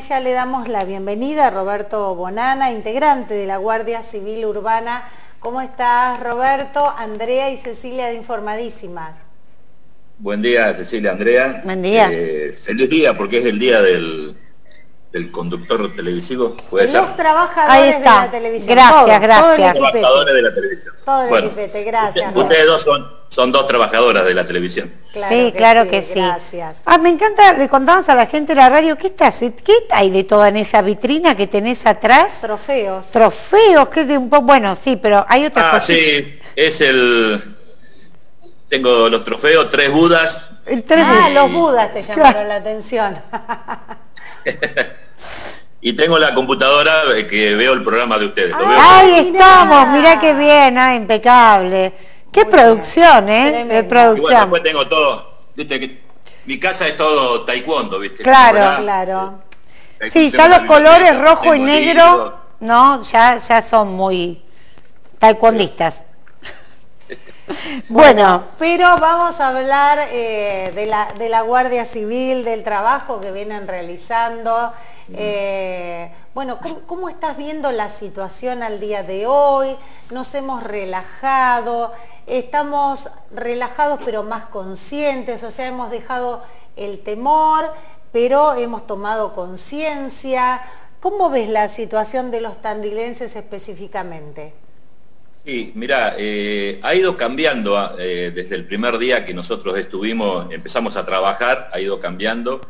Ya le damos la bienvenida a Roberto Bonana, integrante de la Guardia Civil Urbana. ¿Cómo estás, Roberto? Andrea y Cecilia de Informadísimas. Buen día, Cecilia, Andrea. Buen día. Eh, feliz día porque es el día del, del conductor televisivo. ¿Puede Los trabajadores de la televisión. Gracias, gracias. Los trabajadores de la televisión. Todo el bueno, gracias. ustedes dos son, son dos trabajadoras de la televisión. sí, claro que sí. Gracias. Ah, me encanta, le contamos a la gente de la radio, ¿qué está? ¿Qué hay de toda en esa vitrina que tenés atrás? Trofeos. Trofeos, que es de un poco, bueno, sí, pero hay otras cosas. Ah, sí, es el... Tengo los trofeos, tres budas. ah, los budas te llamaron la atención. y tengo la computadora eh, que veo el programa de ustedes. ahí estamos, mira qué bien, ah, impecable. Qué producción, ¿eh? De producción. después tengo todo, viste que mi casa es todo taekwondo, viste. Claro, claro. Sí, ya los colores rojo y negro, no, ya, ya son muy taekwondistas. Bueno, pero vamos a hablar eh, de, la, de, la, Guardia Civil, del trabajo que vienen realizando. Eh, bueno, ¿cómo, estás viendo la situación al día de hoy? Nos hemos relajado, estamos relajados pero más conscientes, o sea, hemos dejado el temor, pero hemos tomado conciencia. ¿Cómo ves la situación de los tandilenses específicamente? Sí, mira, eh, ha ido cambiando ah, eh, desde el primer día que nosotros estuvimos, empezamos a trabajar, ha ido cambiando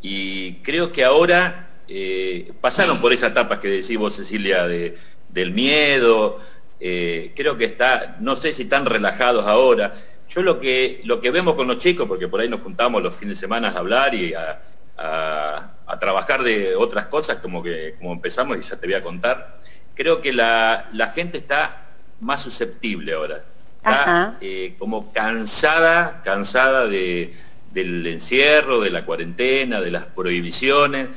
y creo que ahora eh, pasaron por esa etapa que decís vos, Cecilia, de, del miedo, creo que está, no sé si están relajados ahora. Yo lo que, lo que vemos con los chicos, porque por ahí nos juntamos los fines de semana a hablar y a, trabajar de otras cosas, como que como empezamos y ya te voy a contar, creo que la, la gente está más susceptible ahora. Está eh, como cansada, cansada de, del encierro, de la cuarentena, de las prohibiciones.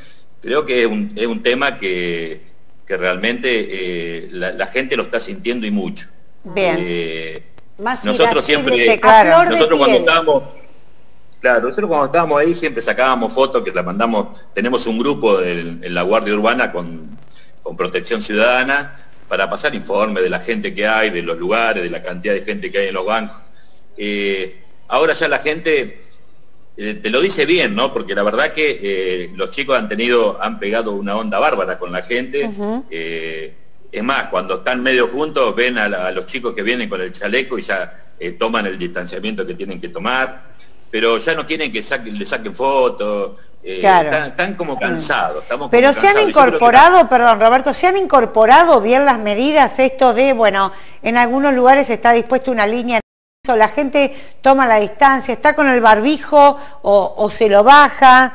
Creo que es un, es un tema que, que realmente eh, la, gente lo está sintiendo y mucho. Bien. Eh, más nosotros siempre, nosotros cuando estábamos, claro, nosotros cuando estábamos ahí siempre sacábamos fotos que la mandamos, tenemos un grupo en, en la Guardia Urbana con, con Protección Ciudadana, para pasar informe de la gente que hay, de los lugares, de la cantidad de gente que hay en los bancos. Eh, ahora ya la gente eh, te lo dice bien, ¿no? Porque la verdad que eh, los chicos han tenido, han pegado una onda bárbara con la gente. es más, cuando están medio juntos, ven a, los chicos que vienen con el chaleco y ya toman el distanciamiento que tienen que tomar. Pero ya no quieren que le saquen fotos, eh, están, como cansados. Pero se han incorporado, perdón Roberto, se han incorporado bien las medidas, esto de, bueno, en algunos lugares está dispuesta una línea, la gente toma la distancia, está con el barbijo o, se lo baja.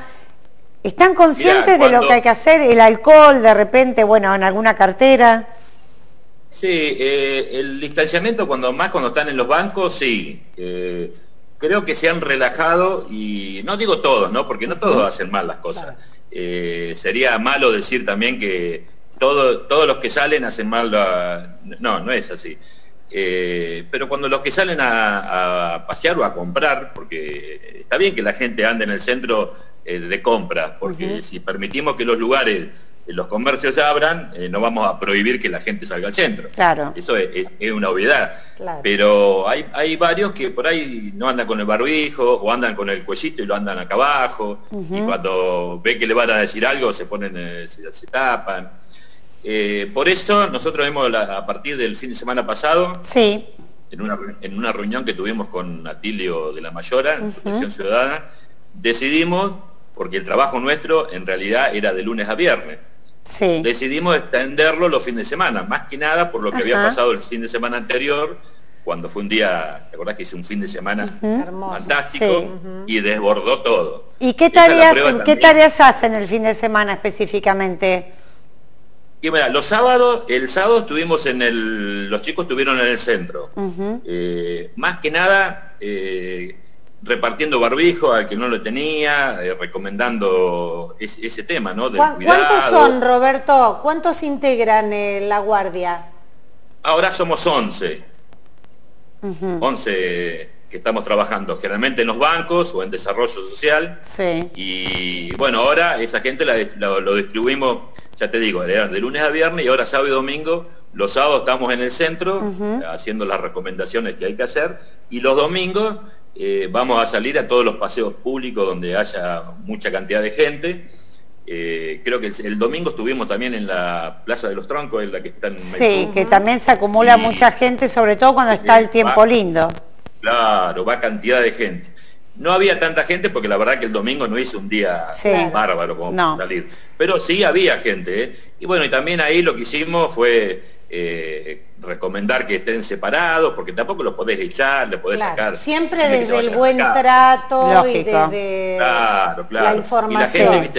¿Están conscientes de lo que hay que hacer? El alcohol, de repente, bueno, en alguna cartera. Sí, eh, el distanciamiento cuando más cuando están en los bancos, sí. Eh, creo que se han relajado y no digo todos, ¿no? Porque no todos hacen mal las cosas. Eh, sería malo decir también que todo, todos los que salen hacen mal No, no es así. Eh, pero cuando los que salen a, pasear o a comprar, porque está bien que la gente ande en el centro eh, de compras, porque si permitimos que los lugares los comercios se abran, eh, no vamos a prohibir que la gente salga al centro. Claro. Eso es, una obviedad. Pero hay, hay, varios que por ahí no andan con el barbijo o andan con el cuellito y lo andan acá abajo. Y cuando ve que le van a decir algo se ponen, eh, se, tapan. Eh, por eso nosotros hemos, a partir del fin de semana pasado, sí. en, una, en una reunión que tuvimos con Atilio de la Mayora, en Protección Ciudadana, decidimos, porque el trabajo nuestro en realidad era de lunes a viernes, decidimos extenderlo los fines de semana, más que nada por lo que había pasado el fin de semana anterior, cuando fue un día, ¿te acordás que hice un fin de semana fantástico y desbordó todo? ¿Y qué tareas, ¿qué tareas hacen el fin de semana específicamente? Y los sábados, el sábado estuvimos en el, los chicos estuvieron en el centro. Eh, más que nada, eh, repartiendo barbijo al que no lo tenía, eh, recomendando ese tema, ¿no? ¿Cuántos son, Roberto? ¿Cuántos integran la guardia? Ahora somos 11. 11 estamos trabajando generalmente en los bancos o en desarrollo social. Sí. Y bueno, ahora esa gente lo, distribuimos, ya te digo, de lunes a viernes y ahora sábado y domingo. Los sábados estamos en el centro haciendo las recomendaciones que hay que hacer y los domingos eh, vamos a salir a todos los paseos públicos donde haya mucha cantidad de gente eh, creo que el, domingo estuvimos también en la Plaza de los Troncos, en la que están... Sí, que también se acumula mucha gente, sobre todo cuando está el tiempo lindo. Claro, va cantidad de gente. No había tanta gente porque la verdad que el domingo no hizo un día bárbaro como salir. Pero sí había gente. ¿eh? Y bueno, y también ahí lo que hicimos fue eh, recomendar que estén separados, porque tampoco los podés echar, le podés sacar. Siempre desde el buen trato y desde la información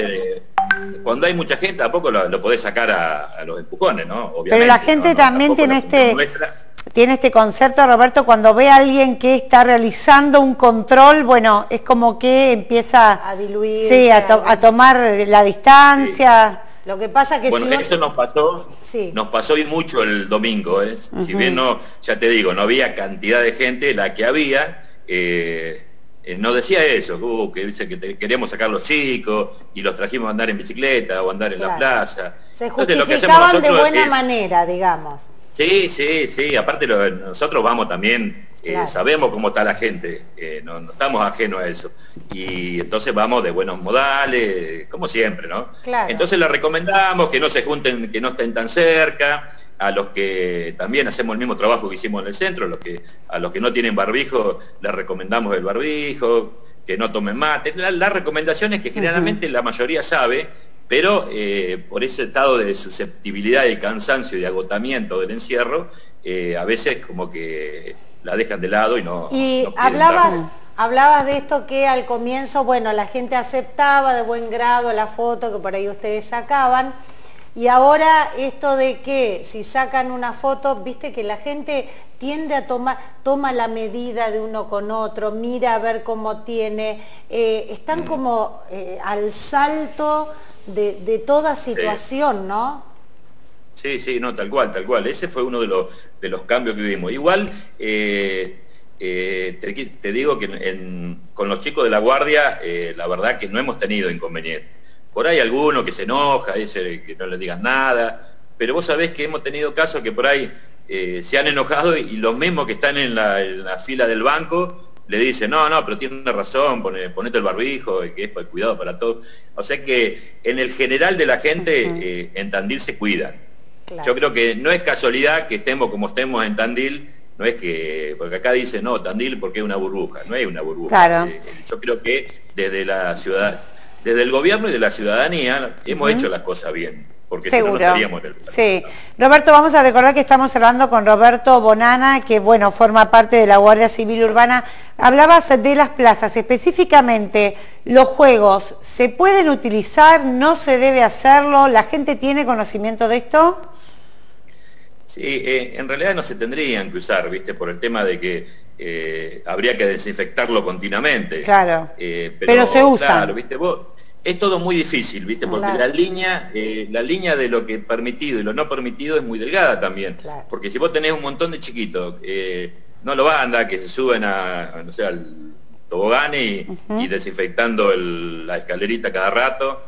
cuando hay mucha gente tampoco lo, podés sacar a, los empujones, ¿no? Obviamente, Pero la gente también tiene este... Tiene este concepto, Roberto, cuando ve a alguien que está realizando un control, bueno, es como que empieza a diluir, sí, a, tomar la distancia. Lo que pasa que bueno, eso nos pasó, nos pasó y mucho el domingo, ¿eh? si bien no, ya te digo, no había cantidad de gente, la que había, eh, eh, no decía eso, uh, que dice que queríamos sacar los chicos y los trajimos a andar en bicicleta o andar en la plaza. Se justificaban de buena manera, digamos. Sí, sí, sí, aparte nosotros vamos también, eh, sabemos cómo está la gente, eh, no, estamos ajenos a eso. Y entonces vamos de buenos modales, como siempre, ¿no? Entonces le recomendamos que no se junten, que no estén tan cerca, a los que también hacemos el mismo trabajo que hicimos en el centro, a los que, a los que no tienen barbijo, les recomendamos el barbijo, que no tomen mate. Las recomendaciones que generalmente la mayoría sabe, pero eh, por ese estado de susceptibilidad y cansancio y de agotamiento del encierro, eh, a veces como que la dejan de lado y no... Y hablabas, hablabas de esto que al comienzo, bueno, la gente aceptaba de buen grado la foto que por ahí ustedes sacaban, y ahora esto de que si sacan una foto, viste que la gente tiende a tomar, toma la medida de uno con otro, mira a ver cómo tiene, eh, están mm. como eh, al salto de, toda situación, ¿no? Sí, sí, no, tal cual, tal cual. Ese fue uno de los, de los cambios que vimos. Igual, eh, te, digo que con los chicos de la guardia, la verdad que no hemos tenido inconvenientes por ahí alguno que se enoja, dice que no le digan nada, pero vos sabés que hemos tenido casos que por ahí eh, se han enojado y, los mismos que están en la, fila del banco le dicen, no, no, pero tiene razón, ponete el barbijo, que es para el cuidado para todos. O sea que en el general de la gente eh, en Tandil se cuidan. Yo creo que no es casualidad que estemos como estemos en Tandil, no es que, porque acá dice, no, Tandil porque es una burbuja, no es una burbuja. Eh, yo creo que desde la ciudad, desde el gobierno y de la ciudadanía hemos hecho las cosas bien. Porque Seguro. si no, estaríamos en el Sí. Roberto, vamos a recordar que estamos hablando con Roberto Bonana, que bueno, forma parte de la Guardia Civil Urbana. Hablabas de las plazas, específicamente los juegos, ¿se pueden utilizar? ¿No se debe hacerlo? ¿La gente tiene conocimiento de esto? Sí, eh, en realidad no se tendrían que usar, ¿viste? Por el tema de que eh, habría que desinfectarlo continuamente. Claro. Eh, pero, se usa. Claro, ¿viste? Vos, es todo muy difícil, ¿viste? Porque la línea, la línea de lo que es permitido y lo no permitido es muy delgada también. Porque si vos tenés un montón de chiquitos, no lo va a andar que se suben a, no sé, al tobogán y, desinfectando la escalerita cada rato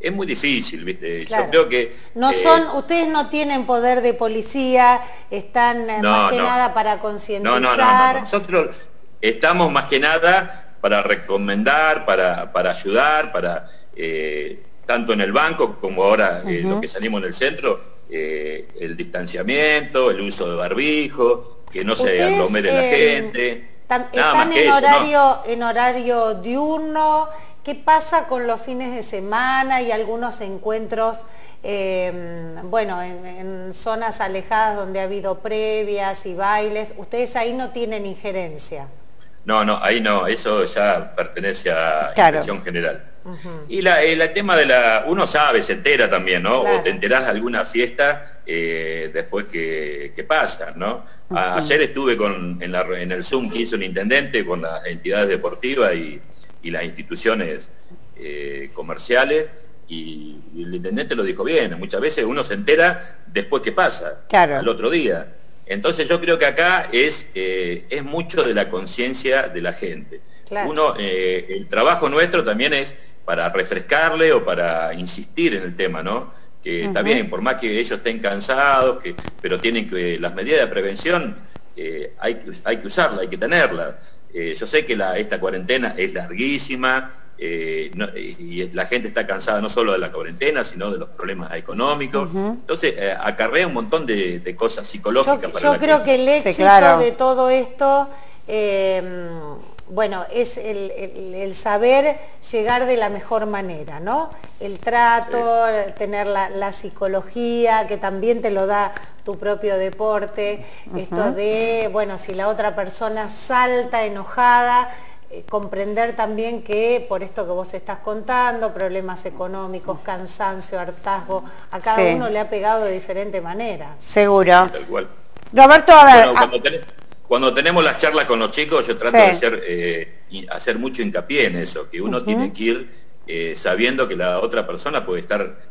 es muy difícil, ¿viste? Yo creo que... No eh, son, ustedes no tienen poder de policía, están eh, más que nada para concientizar. No, no, no, nosotros estamos más que nada para recomendar, para, para ayudar, para eh, tanto en el banco como ahora lo que salimos en el centro, el distanciamiento, el uso de barbijo, que no se aglomere la gente. Están en, horario, en horario diurno, ¿Qué pasa con los fines de semana y algunos encuentros, em, bueno, en, zonas alejadas donde ha habido previas y bailes? Ustedes ahí no tienen injerencia. No, no, ahí no, eso ya pertenece a la dirección general. Y la, el tema de la, uno sabe, se entera también, ¿no? O te enterás de alguna fiesta eh, después que, pasa, ¿no? Ayer estuve con, en, en el Zoom que hizo el intendente con las entidades deportivas y y las instituciones eh, comerciales y, el intendente lo dijo bien, muchas veces uno se entera después que pasa, al otro día. Entonces yo creo que acá es, eh, es mucho de la conciencia de la gente. Uno, eh, el trabajo nuestro también es para refrescarle o para insistir en el tema, ¿no? Que está bien, por más que ellos estén cansados, que, pero tienen que, las medidas de prevención eh, hay, hay que usarla, hay que tenerla. yo sé que la, esta cuarentena es larguísima, eh, y la gente está cansada no solo de la cuarentena, sino de los problemas económicos. Entonces, eh, acarrea un montón de, cosas psicológicas. Yo, para yo creo que el éxito de todo esto, eh, bueno, es el, saber llegar de la mejor manera, ¿no? El trato, tener la, psicología, que también te lo da tu propio deporte, esto de, bueno, si la otra persona salta enojada, eh, comprender también que por esto que vos estás contando, problemas económicos, cansancio, hartazgo, a cada uno le ha pegado de diferente manera. Seguro. Roberto, a ver... Cuando, tenemos las charlas con los chicos, yo trato de hacer, eh, hacer mucho hincapié en eso, que uno tiene que ir eh, sabiendo que la otra persona puede estar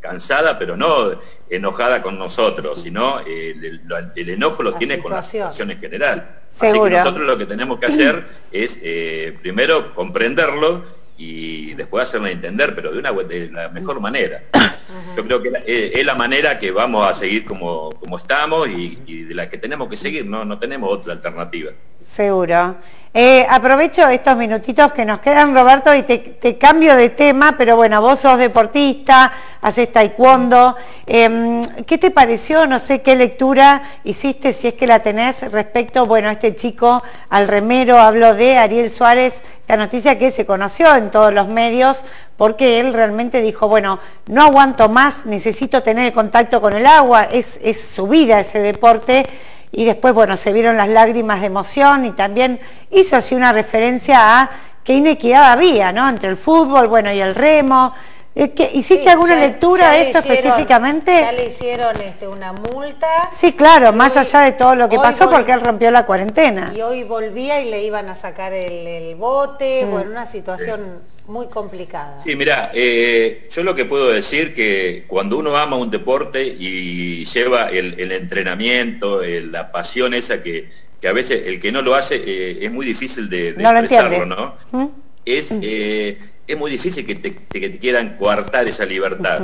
cansada, pero no enojada con nosotros, sino el, enojo lo tiene con la situación. en general. Así que nosotros lo que tenemos que hacer es eh, primero comprenderlo y después hacerlo entender, pero de una de la mejor manera. Yo creo que eh, es la manera que vamos a seguir como, como estamos y, de la que tenemos que seguir, no, no tenemos otra alternativa. Seguro. Eh, aprovecho estos minutitos que nos quedan, Roberto, y te, cambio de tema, pero bueno, vos sos deportista, haces taekwondo. Em, ¿Qué te pareció? No sé qué lectura hiciste, si es que la tenés, respecto, bueno, a este chico, al remero, hablo de Ariel Suárez, la noticia que se conoció en todos los medios, porque él realmente dijo, bueno, no aguanto más, necesito tener contacto con el agua, es, es su vida ese deporte y después, bueno, se vieron las lágrimas de emoción y también hizo así una referencia a qué inequidad había, ¿no? Entre el fútbol, bueno, y el remo. ¿Hiciste alguna lectura de esto específicamente? Ya le hicieron este, una multa. Sí, claro, más allá de todo lo que pasó porque él rompió la cuarentena. Y hoy volvía y le iban a sacar el, bote, mm. bueno, una situación muy complicada. Sí, mira, eh, yo lo que puedo decir que cuando uno ama un deporte y lleva el, entrenamiento, la pasión esa que, a veces el que no lo hace eh, es muy difícil de, de expresarlo, ¿no? ¿Mm? Es, eh, es muy difícil que te, quieran coartar esa libertad.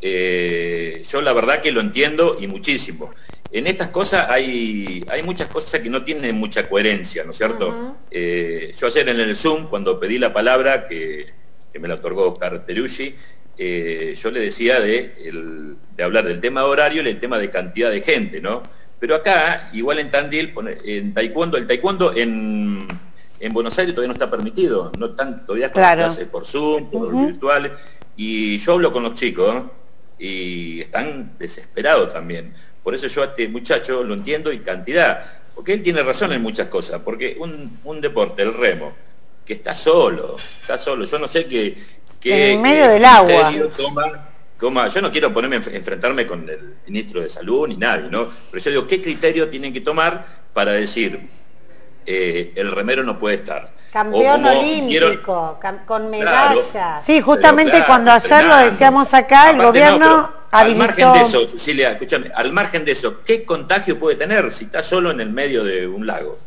yo la verdad que lo entiendo y muchísimo en estas cosas hay, hay muchas cosas que no tienen mucha coherencia, ¿no es cierto? Eh, yo ayer en el Zoom, cuando pedí la palabra, que, me la otorgó Oscar Terucci, eh, yo le decía de, hablar del tema horario y el tema de cantidad de gente, ¿no? Pero acá, igual en Tandil, en taekwondo, el taekwondo en, Buenos Aires todavía no está permitido, no están todavía con clases por Zoom, por virtuales, y yo hablo con los chicos y están desesperados también por eso yo a este muchacho lo entiendo y cantidad, porque él tiene razón en muchas cosas, porque un, deporte, el remo, que está solo, está solo, yo no sé qué... qué en medio del agua. Toma, yo no quiero ponerme enfrentarme con el ministro de Salud ni nadie, ¿no? Pero yo digo, ¿qué criterio tienen que tomar para decir eh, el remero no puede estar? Campeón olímpico, con medallas. sí, justamente cuando ayer lo decíamos acá, el gobierno al margen de eso, Cecilia, escúchame, al margen de eso, ¿qué contagio puede tener si está solo en el medio de un lago?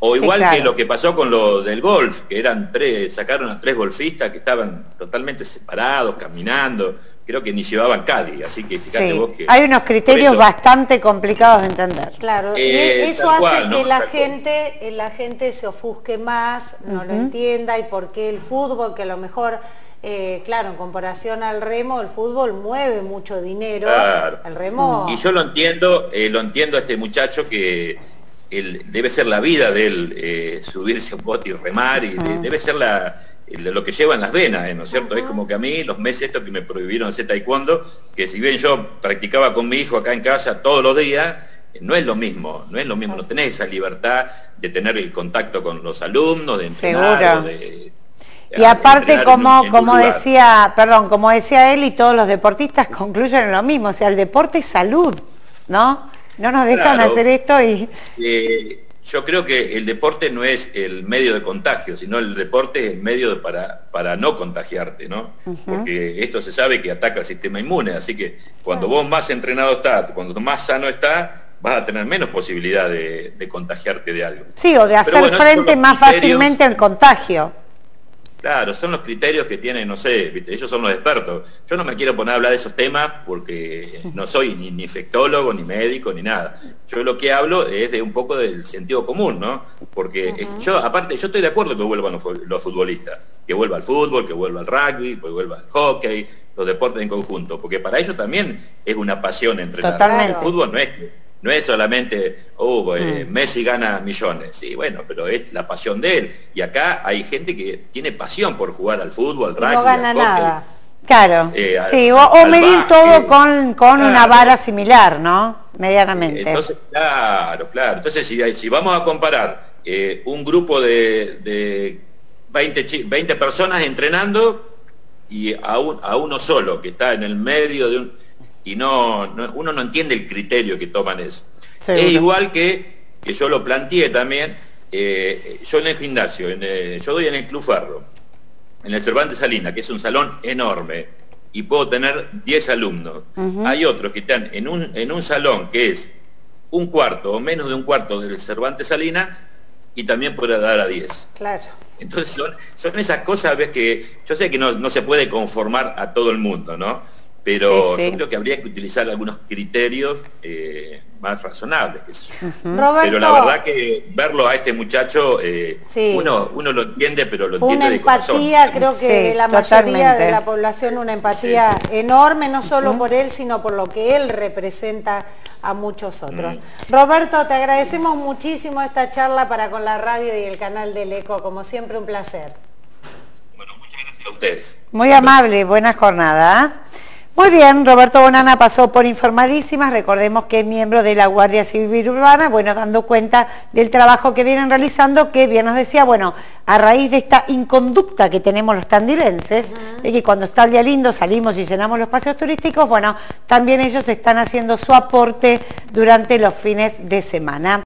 O igual que lo que pasó con lo del golf, que eran tres, sacaron a tres golfistas que estaban totalmente separados, caminando, creo que ni llevaban Cádiz, así que fíjate vos que... Hay unos criterios bastante complicados de entender. Claro, y eh, eso hace que la gente, la gente se ofusque más, no lo entienda, y por qué el fútbol, que a lo mejor eh, claro, en comparación al remo, el fútbol mueve mucho dinero. El remo. Y yo lo entiendo, eh, lo entiendo a este muchacho que debe ser la vida de él eh, subirse a un bote y remar, y debe ser lo que lleva en las venas, ¿no es cierto? Es como que a mí los meses estos que me prohibieron hacer taekwondo, que si bien yo practicaba con mi hijo acá en casa todos los días, no es lo mismo, no es lo mismo, no tenés esa libertad de tener el contacto con los alumnos, de entrenar, de, y aparte, como, como decía, perdón, como decía él y todos los deportistas concluyen lo mismo, o sea, el deporte es salud, ¿no? No nos dejan hacer esto y... Eh, yo creo que el deporte no es el medio de contagio, sino el deporte es el medio para, para no contagiarte, ¿no? Porque esto se sabe que ataca el sistema inmune, así que cuando vos más entrenado estás, cuando más sano estás, vas a tener menos posibilidad de, contagiarte de algo. Sí, o de hacer frente más fácilmente al contagio. Claro, son los criterios que tienen, no sé, ellos son los expertos. Yo no me quiero poner a hablar de esos temas porque no soy ni, infectólogo, ni médico, ni nada. Yo lo que hablo es de un poco del sentido común, ¿no? Porque yo, aparte, yo estoy de acuerdo que vuelvan los, futbolistas, que vuelva al fútbol, que vuelva al rugby, que vuelva al hockey, los deportes en conjunto, porque para ellos también es una pasión entre Totalmente. El fútbol no es no es solamente, oh, eh. Messi gana millones, sí, bueno, pero es la pasión de él. Y acá hay gente que tiene pasión por jugar al fútbol, al rugby, No gana nada. Claro. Eh, sí, o, medir todo con, una vara similar, ¿no? Medianamente. Eh, entonces, claro, claro. Entonces, si, vamos a comparar un grupo de, 20, 20, personas entrenando y a, a uno solo que está en el medio de un y no, uno no entiende el criterio que toman eso. Es igual que, que yo lo planteé también, eh, yo en el gimnasio, yo doy en el Club Ferro, en el Cervantes Salina, que es un salón enorme, y puedo tener 10 alumnos. Hay otros que están en un, en un salón que es un cuarto o menos de un cuarto del Cervantes Salina y también puedo dar a 10. Claro. Entonces son, esas cosas, ves que yo sé que no, no se puede conformar a todo el mundo, ¿no? Pero yo creo que habría que utilizar algunos criterios eh, más razonables. Pero la verdad que verlo a este muchacho, eh, uno, uno lo entiende, pero lo entiende una empatía, creo que la mayoría de la población, una empatía enorme, no solo por él, sino por lo que él representa a muchos otros. Roberto, te agradecemos muchísimo esta charla para con la radio y el canal del ECO, como siempre un placer. Bueno, muchas gracias a ustedes. Muy amable, buena jornada. Muy bien, Roberto Bonana pasó por informadísimas, recordemos que es miembro de la Guardia Civil Urbana, bueno, dando cuenta del trabajo que vienen realizando, que bien nos decía, bueno, a raíz de esta inconducta que tenemos los tandilenses, de que cuando está el día lindo salimos y llenamos los paseos turísticos, bueno, también ellos están haciendo su aporte durante los fines de semana.